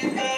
baby.